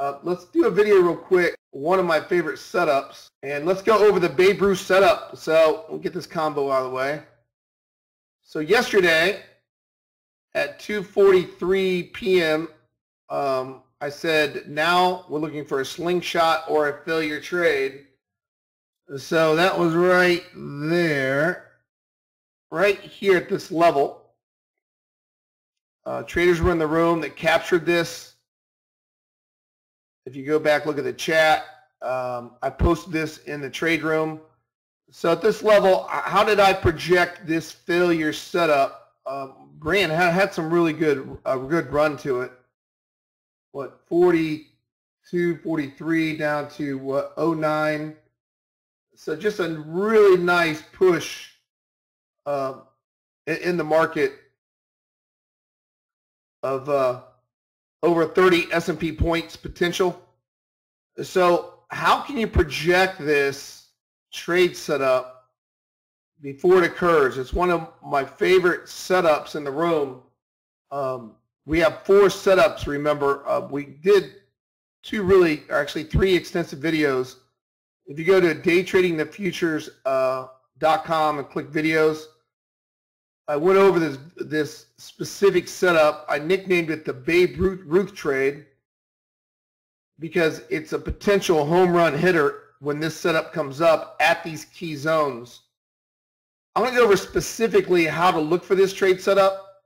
Uh, let's do a video real quick. One of my favorite setups. And let's go over the Babe Ruth setup. So we'll get this combo out of the way. So yesterday at 2.43 p.m., um, I said, now we're looking for a slingshot or a failure trade. So that was right there, right here at this level. Uh, traders were in the room that captured this. If you go back, look at the chat. Um, I posted this in the trade room. So at this level, how did I project this failure setup? Um, Grant had, had some really good, a good run to it. What, 42, 43 down to what, 09. So just a really nice push in, in the market of uh, over 30 S&P points potential. So how can you project this trade setup before it occurs? It's one of my favorite setups in the room. Um, we have four setups, remember. Uh, we did two really, or actually three extensive videos. If you go to daytradingthefutures.com uh, and click videos, I went over this this specific setup. I nicknamed it the Babe Ruth, Ruth trade because it's a potential home run hitter when this setup comes up at these key zones. I'm going to go over specifically how to look for this trade setup.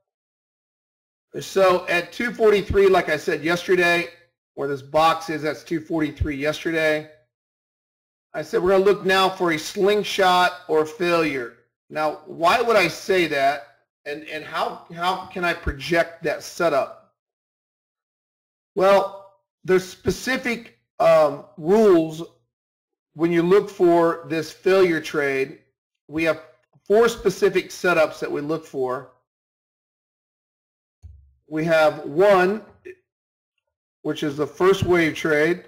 So at 243, like I said yesterday, where this box is, that's 243 yesterday. I said we're going to look now for a slingshot or failure. Now, why would I say that? And, and how, how can I project that setup? Well, there's specific um, rules when you look for this failure trade. We have four specific setups that we look for. We have one, which is the first wave trade.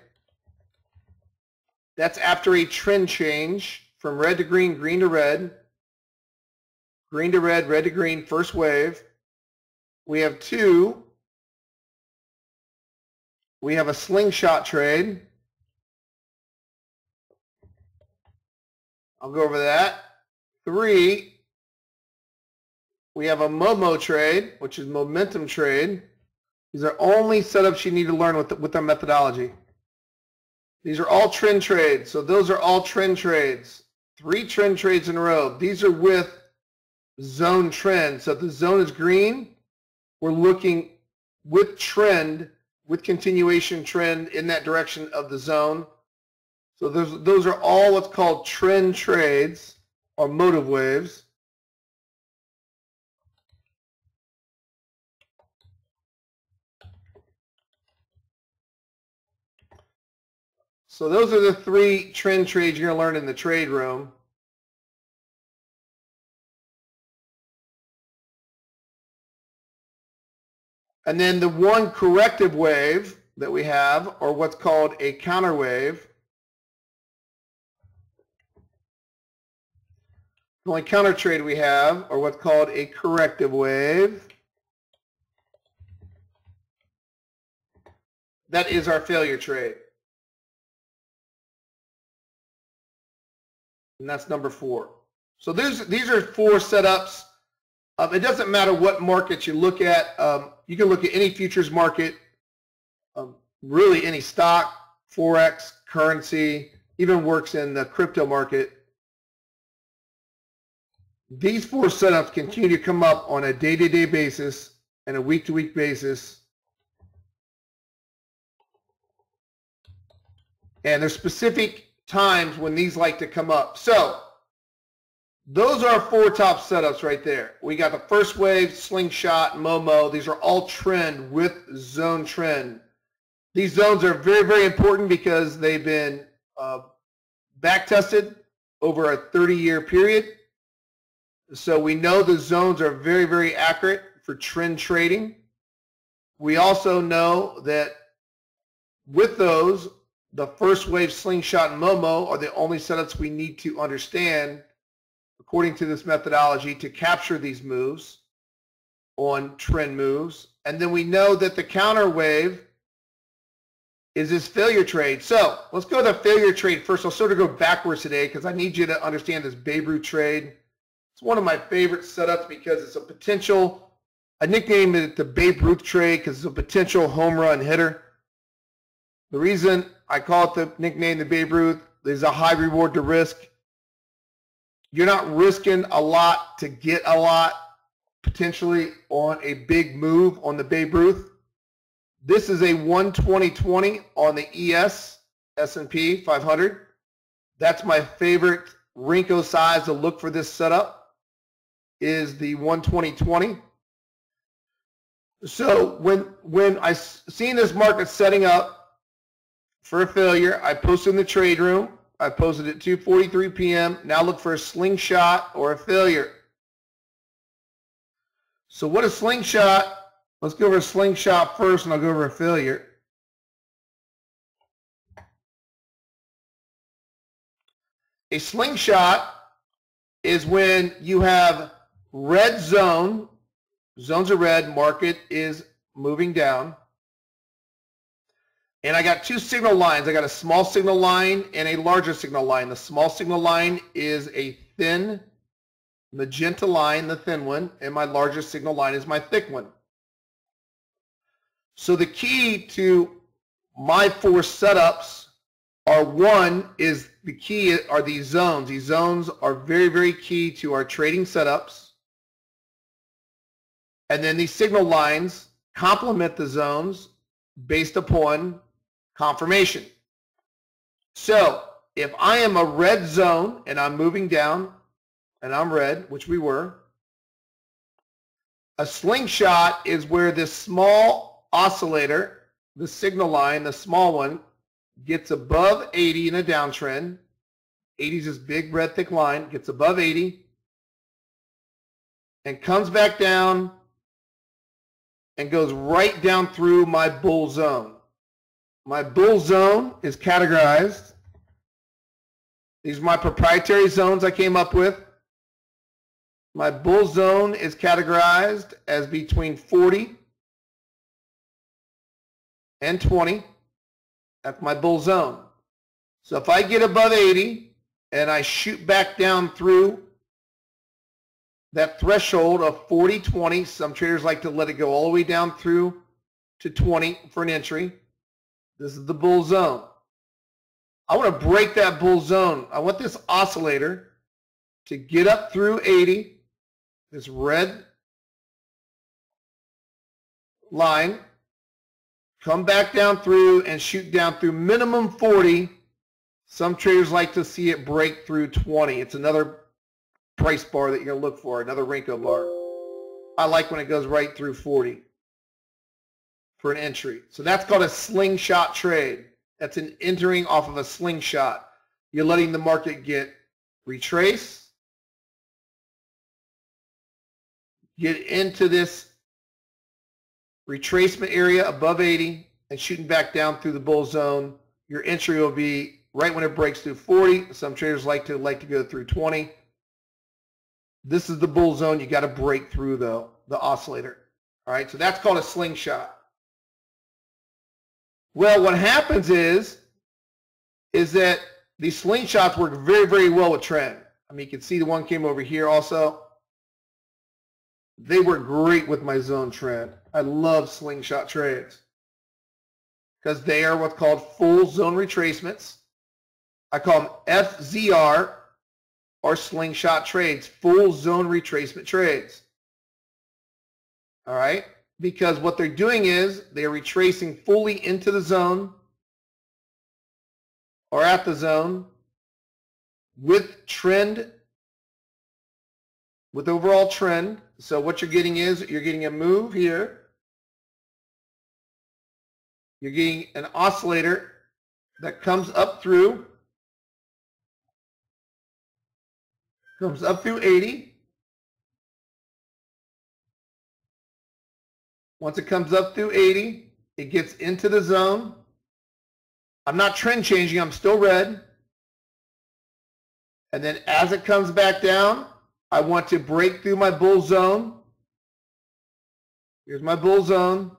That's after a trend change from red to green, green to red green to red, red to green, first wave. We have two. We have a slingshot trade. I'll go over that. Three, we have a Momo trade, which is momentum trade. These are only setups you need to learn with, the, with our methodology. These are all trend trades. So those are all trend trades. Three trend trades in a row. These are with zone trend. So if the zone is green, we're looking with trend, with continuation trend in that direction of the zone. So those, those are all what's called trend trades or motive waves. So those are the three trend trades you're going to learn in the trade room. And then the one corrective wave that we have, or what's called a counter wave, the only counter trade we have, or what's called a corrective wave, that is our failure trade. And that's number four. So these, these are four setups um, it doesn't matter what market you look at. Um, you can look at any futures market, um, really any stock, forex, currency, even works in the crypto market. These four setups continue to come up on a day-to-day -day basis and a week-to-week -week basis. And there's specific times when these like to come up. So those are our four top setups right there. We got the first wave, slingshot, Momo. These are all trend with zone trend. These zones are very, very important because they've been uh, back tested over a 30-year period. So we know the zones are very, very accurate for trend trading. We also know that with those, the first wave, slingshot, and Momo are the only setups we need to understand according to this methodology, to capture these moves on trend moves. And then we know that the counter wave is this failure trade. So let's go to the failure trade first. I'll sort of go backwards today because I need you to understand this Babe Ruth trade. It's one of my favorite setups because it's a potential, I nicknamed it the Babe Ruth trade because it's a potential home run hitter. The reason I call it the nickname the Babe Ruth, is a high reward to risk. You're not risking a lot to get a lot potentially on a big move on the Babe Ruth. This is a 120-20 on the ES S&P 500. That's my favorite Renko size to look for this setup is the 120-20. So when when I seen this market setting up for a failure, I posted in the trade room. I posted at 2:43 p.m. Now look for a slingshot or a failure. So what a slingshot Let's go over a slingshot first and I'll go over a failure. A slingshot is when you have red zone, zones are red, market is moving down. And I got two signal lines. I got a small signal line and a larger signal line. The small signal line is a thin magenta line, the thin one, and my larger signal line is my thick one. So the key to my four setups are one is the key are these zones. These zones are very, very key to our trading setups. And then these signal lines complement the zones based upon confirmation. So if I am a red zone and I'm moving down and I'm red, which we were, a slingshot is where this small oscillator, the signal line, the small one, gets above 80 in a downtrend. 80 is this big red thick line, gets above 80 and comes back down and goes right down through my bull zone. My bull zone is categorized. These are my proprietary zones I came up with. My bull zone is categorized as between 40 and 20. That's my bull zone. So if I get above 80 and I shoot back down through that threshold of 40, 20, some traders like to let it go all the way down through to 20 for an entry. This is the bull zone. I want to break that bull zone. I want this oscillator to get up through 80, this red line, come back down through and shoot down through minimum 40. Some traders like to see it break through 20. It's another price bar that you're going to look for, another Renko bar. I like when it goes right through 40 for an entry. So that's called a slingshot trade. That's an entering off of a slingshot. You're letting the market get retrace, get into this retracement area above 80 and shooting back down through the bull zone. Your entry will be right when it breaks through 40. Some traders like to like to go through 20. This is the bull zone. You got to break through though the oscillator. All right, so that's called a slingshot. Well, what happens is is that these slingshots work very, very well with trend. I mean, you can see the one came over here also. They work great with my zone trend. I love slingshot trades because they are what's called full zone retracements. I call them FZR or slingshot trades, full zone retracement trades. All right? Because what they're doing is they're retracing fully into the zone or at the zone with trend, with overall trend. So what you're getting is you're getting a move here you're getting an oscillator that comes up through, comes up through 80. Once it comes up through 80, it gets into the zone. I'm not trend changing, I'm still red. And then as it comes back down, I want to break through my bull zone. Here's my bull zone.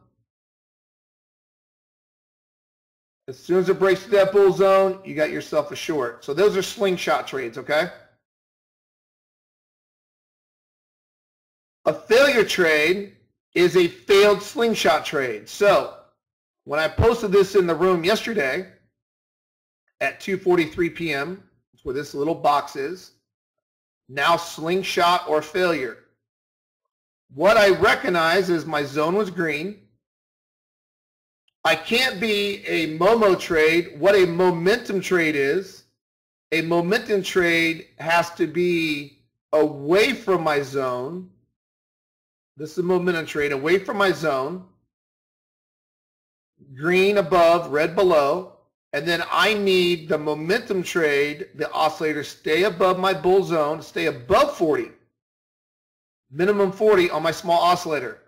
As soon as it breaks through that bull zone, you got yourself a short. So those are slingshot trades, okay? A failure trade is a failed slingshot trade. So when I posted this in the room yesterday at 2.43 p.m., that's where this little box is, now slingshot or failure. What I recognize is my zone was green. I can't be a Momo trade. What a momentum trade is, a momentum trade has to be away from my zone. This is a momentum trade away from my zone. Green above, red below. And then I need the momentum trade, the oscillator, stay above my bull zone, stay above 40 minimum 40 on my small oscillator.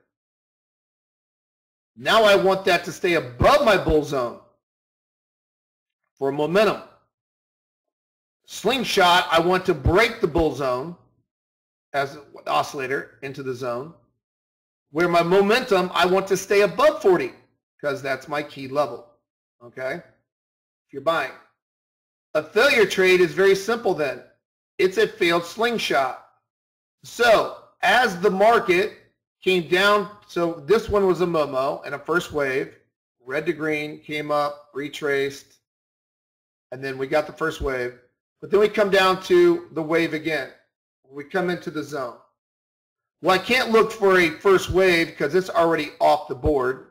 Now I want that to stay above my bull zone for momentum. Slingshot, I want to break the bull zone as oscillator into the zone. Where my momentum, I want to stay above 40 because that's my key level. Okay? If you're buying. A failure trade is very simple then. It's a failed slingshot. So as the market came down, so this one was a Momo and a first wave, red to green, came up, retraced, and then we got the first wave. But then we come down to the wave again. We come into the zone. Well, I can't look for a first wave because it's already off the board.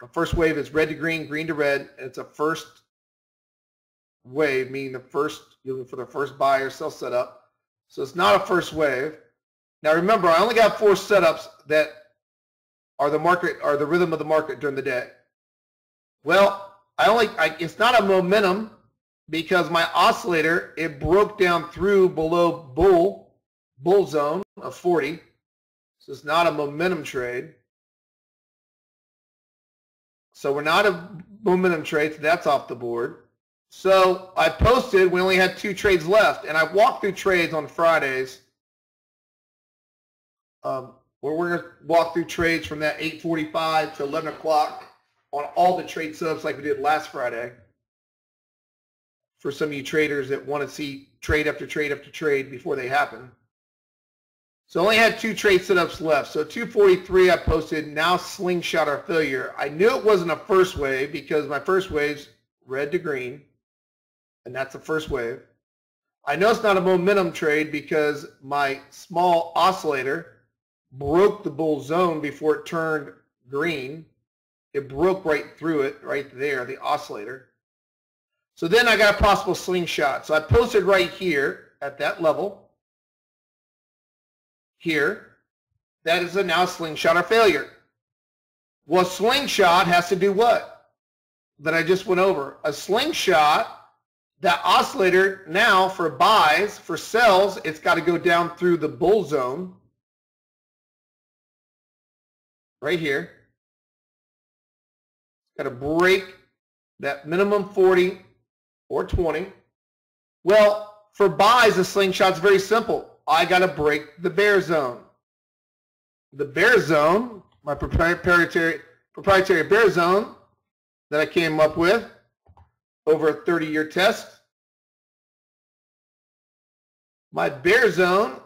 The first wave is red to green, green to red. And it's a first wave, meaning the first, looking for the first buy or sell setup. So it's not a first wave. Now remember, I only got four setups that are the market are the rhythm of the market during the day. Well, I only I, it's not a momentum because my oscillator it broke down through below bull bull zone of 40. So it's not a momentum trade. So we're not a momentum trade, so that's off the board. So I posted, we only had two trades left, and I walked through trades on Fridays um, where we're going to walk through trades from that 8.45 to 11 o'clock on all the trade subs like we did last Friday for some of you traders that want to see trade after trade after trade before they happen. So I only had two trade setups left. So 243 I posted, now slingshot or failure. I knew it wasn't a first wave because my first wave's red to green, and that's the first wave. I know it's not a momentum trade because my small oscillator broke the bull zone before it turned green. It broke right through it, right there, the oscillator. So then I got a possible slingshot. So I posted right here at that level. Here. That is a now slingshot or failure. Well, slingshot has to do what? That I just went over. A slingshot, that oscillator now for buys, for sells, it's got to go down through the bull zone right here. Got to break that minimum 40 or 20. Well, for buys, the slingshot's very simple. I got to break the bear zone. The bear zone, my proprietary, proprietary bear zone that I came up with over a 30-year test. My bear zone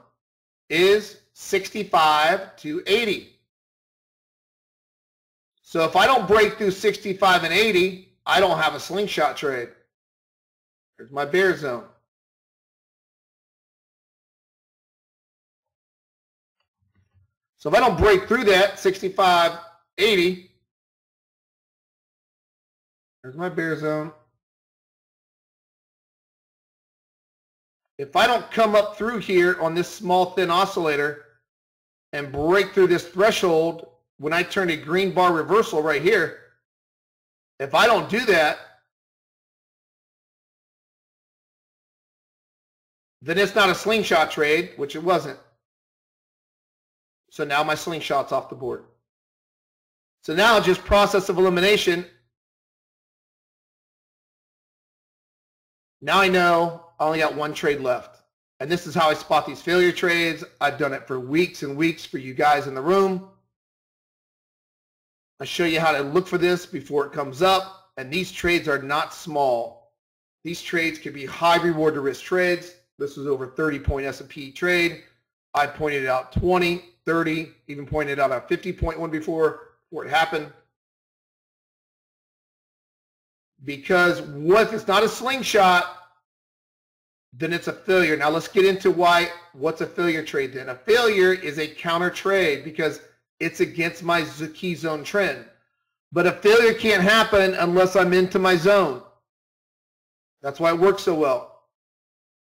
is 65 to 80. So if I don't break through 65 and 80, I don't have a slingshot trade. Here's my bear zone. So if I don't break through that 65, 80, there's my bear zone. If I don't come up through here on this small thin oscillator and break through this threshold when I turn a green bar reversal right here, if I don't do that, then it's not a slingshot trade, which it wasn't. So now my slingshot's off the board. So now just process of elimination. Now I know I only got one trade left. And this is how I spot these failure trades. I've done it for weeks and weeks for you guys in the room. I show you how to look for this before it comes up. and these trades are not small. These trades could be high reward to risk trades. This was over 30 point S&P trade. I pointed out 20, 30, even pointed out a 50 point one before, before it happened. Because what if it's not a slingshot, then it's a failure. Now let's get into why, what's a failure trade then? A failure is a counter trade because it's against my key zone trend. But a failure can't happen unless I'm into my zone. That's why it works so well.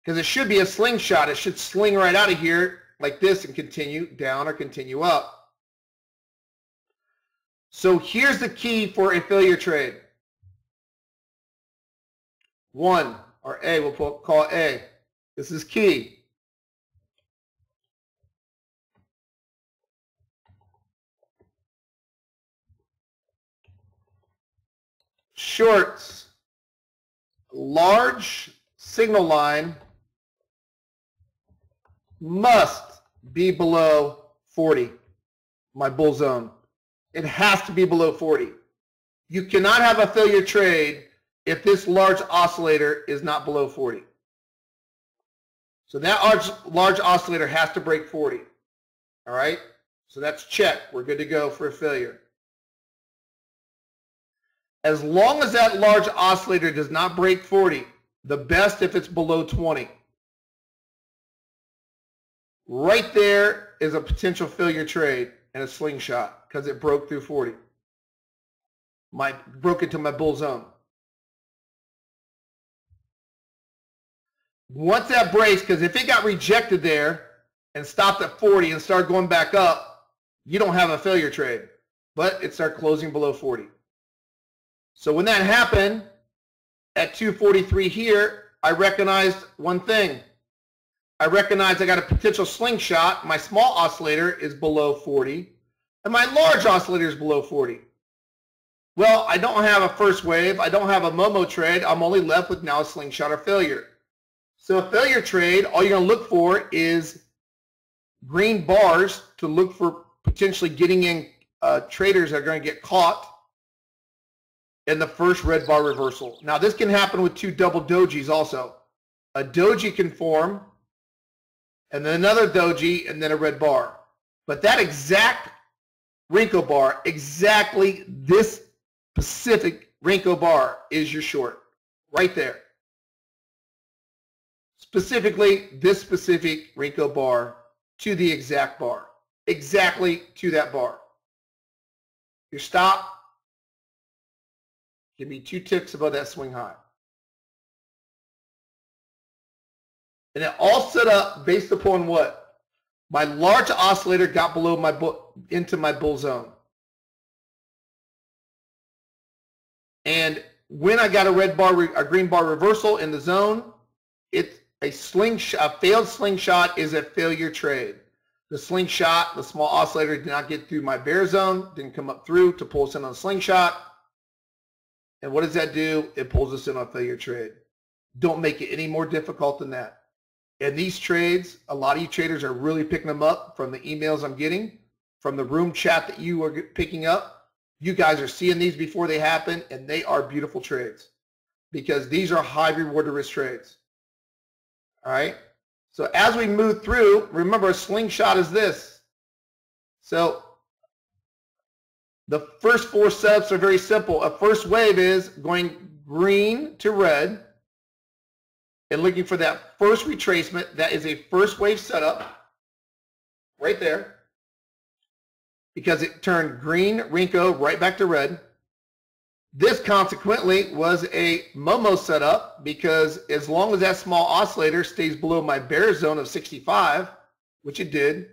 Because it should be a slingshot. It should sling right out of here like this and continue down or continue up. So here's the key for a failure trade. One, or A, we'll call A. This is key. Shorts, large signal line must be below 40, my bull zone. It has to be below 40. You cannot have a failure trade if this large oscillator is not below 40. So that large, large oscillator has to break 40. All right? So that's check. We're good to go for a failure. As long as that large oscillator does not break 40, the best if it's below 20. Right there is a potential failure trade and a slingshot because it broke through 40. My broke into my bull zone. Once that breaks, because if it got rejected there and stopped at 40 and started going back up, you don't have a failure trade. But it started closing below 40. So when that happened at 243 here, I recognized one thing. I recognize I got a potential slingshot. My small oscillator is below 40, and my large oscillator is below 40. Well, I don't have a first wave. I don't have a Momo trade. I'm only left with now a slingshot or failure. So a failure trade, all you're going to look for is green bars to look for potentially getting in uh, traders that are going to get caught in the first red bar reversal. Now this can happen with two double dojis also. A doji can form and then another doji and then a red bar. But that exact Renko bar, exactly this specific Renko bar is your short right there specifically this specific Renko bar to the exact bar, exactly to that bar. Your stop, give me two ticks above that swing high. And it all set up based upon what? My large oscillator got below my into my bull zone. And when I got a red bar, a green bar reversal in the zone, it a slingshot, a failed slingshot is a failure trade. The slingshot, the small oscillator did not get through my bear zone, didn't come up through to pull us in on a slingshot. And what does that do? It pulls us in on a failure trade. Don't make it any more difficult than that. And these trades, a lot of you traders are really picking them up from the emails I'm getting, from the room chat that you are picking up. You guys are seeing these before they happen, and they are beautiful trades because these are high reward to risk trades. All right. So as we move through, remember a slingshot is this. So the first four steps are very simple. A first wave is going green to red and looking for that first retracement. That is a first wave setup right there because it turned green Renko right back to red. This consequently was a Momo setup because as long as that small oscillator stays below my bear zone of 65, which it did,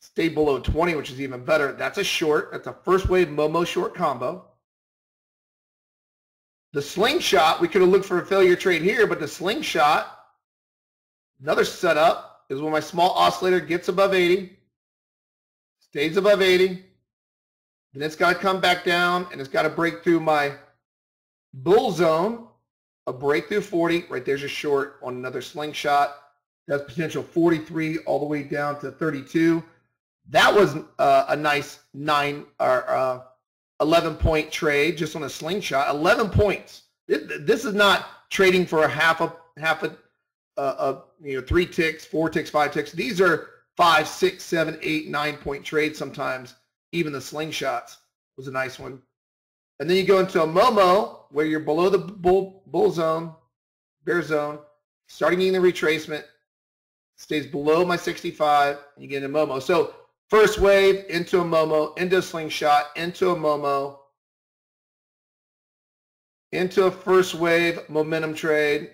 stay below 20, which is even better. That's a short. That's a first wave Momo short combo. The slingshot, we could have looked for a failure trade here, but the slingshot, another setup, is when my small oscillator gets above 80, stays above 80, then it's got to come back down and it's got to break through my bull zone, a breakthrough 40. Right there's a short on another slingshot. That's potential 43 all the way down to 32. That was uh, a nice 9 or uh, 11 point trade just on a slingshot. 11 points. This is not trading for a half a half a, a, a you know three ticks, four ticks, five ticks. These are five, six, seven, eight, nine point trades sometimes. Even the slingshots was a nice one. And then you go into a Momo where you're below the bull, bull zone, bear zone, starting in the retracement, stays below my 65, and you get a Momo. So first wave into a Momo, into a slingshot, into a Momo, into a first wave momentum trade,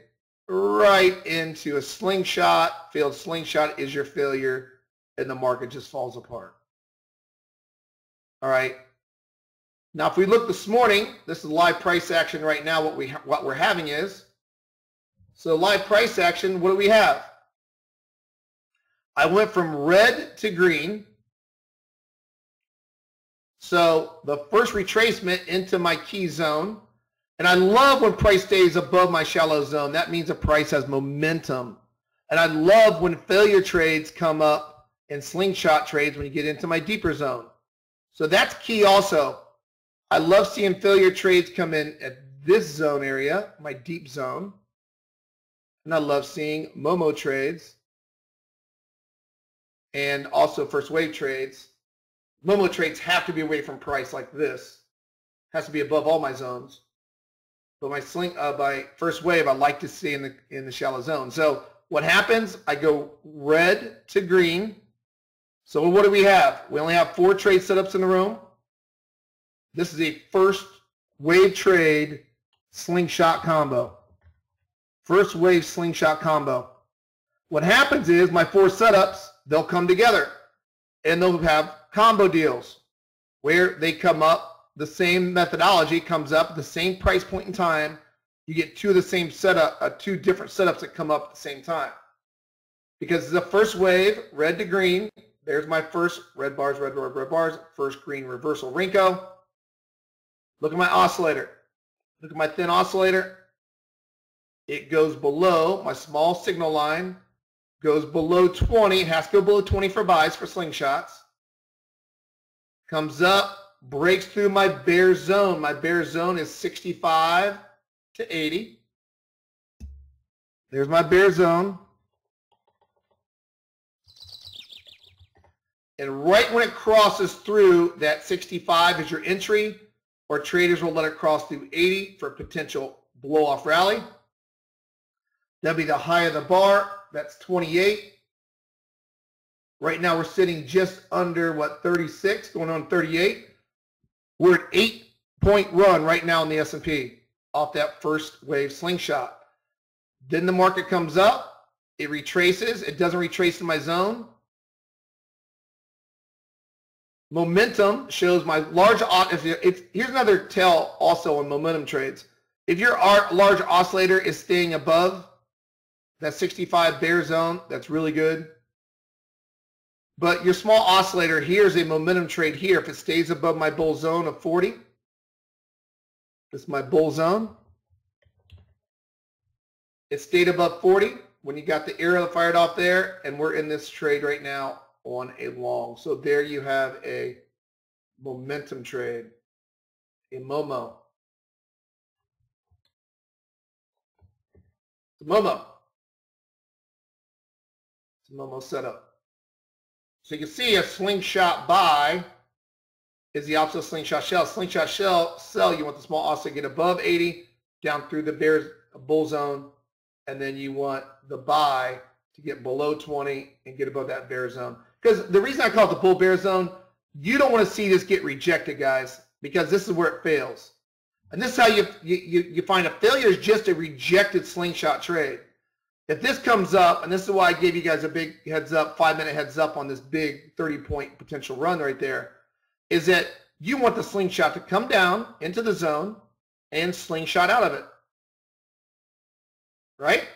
right into a slingshot. Failed slingshot is your failure, and the market just falls apart. All right. Now, if we look this morning, this is live price action right now. What we what we're having is so live price action. What do we have? I went from red to green. So the first retracement into my key zone. And I love when price stays above my shallow zone. That means the price has momentum. And I love when failure trades come up and slingshot trades when you get into my deeper zone. So that's key also. I love seeing failure trades come in at this zone area, my deep zone. And I love seeing Momo trades and also first wave trades. Momo trades have to be away from price like this. Has to be above all my zones. But my sling, uh, my first wave, I like to see in the in the shallow zone. So what happens? I go red to green. So what do we have? We only have four trade setups in the room. This is a first wave trade slingshot combo. First wave slingshot combo. What happens is my four setups, they'll come together and they'll have combo deals where they come up, the same methodology comes up, the same price point in time. You get two of the same setup, uh, two different setups that come up at the same time. Because the first wave, red to green, there's my first red bars, red bars, red bars, first green reversal Renko. Look at my oscillator. Look at my thin oscillator. It goes below my small signal line, goes below 20. It has to go below 20 for buys for slingshots. Comes up, breaks through my bear zone. My bear zone is 65 to 80. There's my bear zone. And right when it crosses through that 65 is your entry or traders will let it cross through 80 for a potential blow-off rally. That'll be the high of the bar. That's 28. Right now we're sitting just under, what, 36, going on 38. We're at eight-point run right now in the S&P off that first wave slingshot. Then the market comes up. It retraces. It doesn't retrace in my zone. Momentum shows my large, if, if here's another tell also on momentum trades. If your large oscillator is staying above that 65 bear zone, that's really good. But your small oscillator here is a momentum trade here. If it stays above my bull zone of 40, this is my bull zone. It stayed above 40 when you got the arrow fired off there, and we're in this trade right now on a long. So there you have a momentum trade, a Momo. It's a Momo. It's a Momo setup. So you can see a slingshot buy is the opposite of slingshot shell. Slingshot shell sell, you want the small to get above 80, down through the bear's bull zone, and then you want the buy to get below 20 and get above that bear zone. Because the reason I call it the bull bear zone, you don't want to see this get rejected, guys, because this is where it fails. And this is how you, you, you find a failure is just a rejected slingshot trade. If this comes up, and this is why I gave you guys a big heads up, five minute heads up on this big 30 point potential run right there, is that you want the slingshot to come down into the zone and slingshot out of it. Right?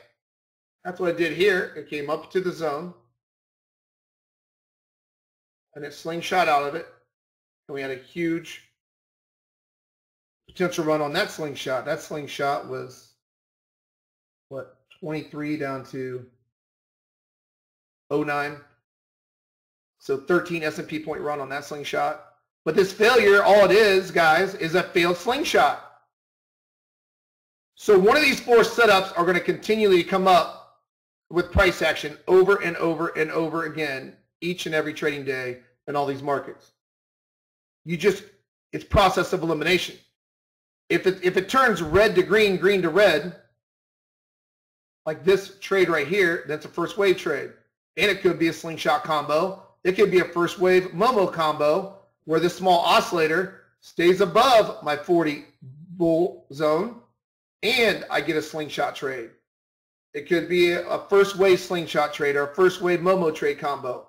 That's what I did here. It came up to the zone, and it slingshot out of it. And we had a huge potential run on that slingshot. That slingshot was, what, 23 down to 09. So 13 S&P point run on that slingshot. But this failure, all it is, guys, is a failed slingshot. So one of these four setups are going to continually come up with price action over and over and over again each and every trading day in all these markets. You just, it's process of elimination. If it, if it turns red to green, green to red, like this trade right here, that's a first wave trade. And it could be a slingshot combo. It could be a first wave Momo combo where this small oscillator stays above my 40 bull zone and I get a slingshot trade. It could be a first wave slingshot trade or a first wave Momo trade combo.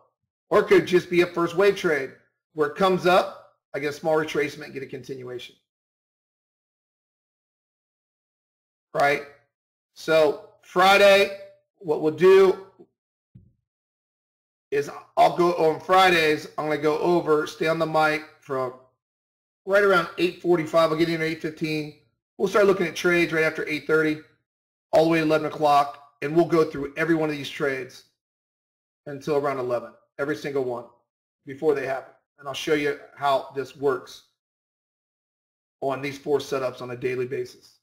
Or it could just be a first wave trade where it comes up, I get a small retracement, get a continuation. Right? So Friday, what we'll do is I'll go on Fridays, I'm going to go over, stay on the mic from right around 8.45. I'll get in at 8.15. We'll start looking at trades right after 8.30 all the way to 11 o'clock, and we'll go through every one of these trades until around 11, every single one before they happen. And I'll show you how this works on these four setups on a daily basis.